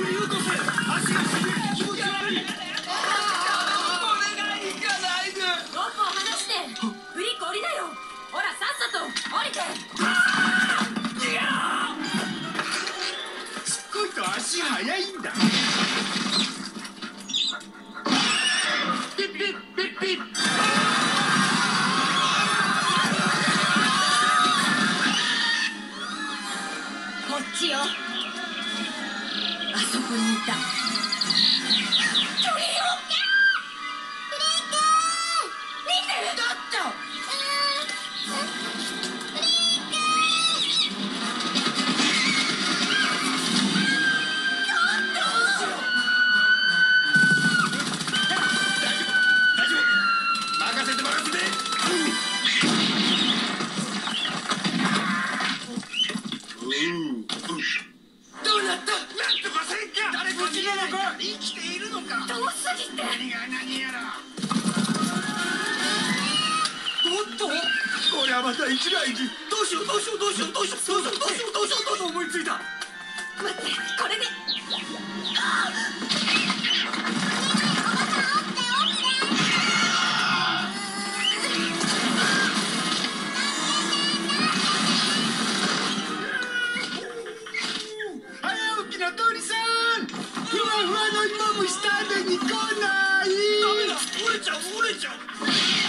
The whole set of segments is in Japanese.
振り落とせ。足がにいたうん。か誰か死なのか生きているのか。遠すぎて。何が何やら。おっとこりゃまた一大事。どうしようどうしようどうしようどうしようどうしようどうしようどうしようどうしよう思いついた待ってわふわの芋虫食べに来ない。ダメだ。折れちゃう折れちゃう。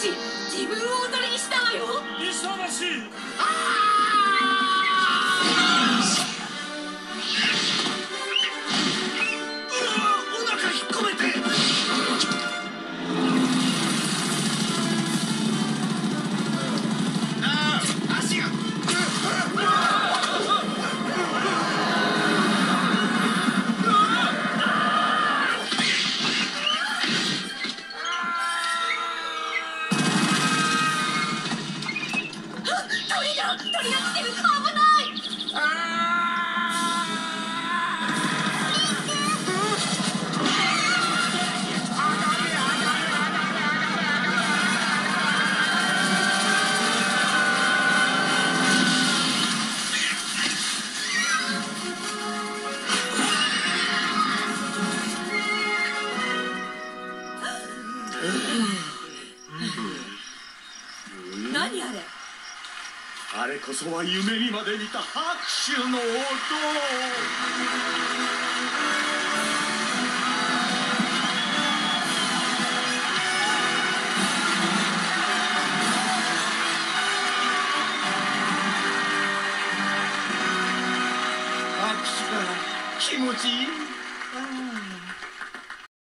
の芋虫自分をおとりにしたわよ。勇ましい。くう何あれ？あれこそは夢にまで見た拍手の音。拍手が気持ちいい。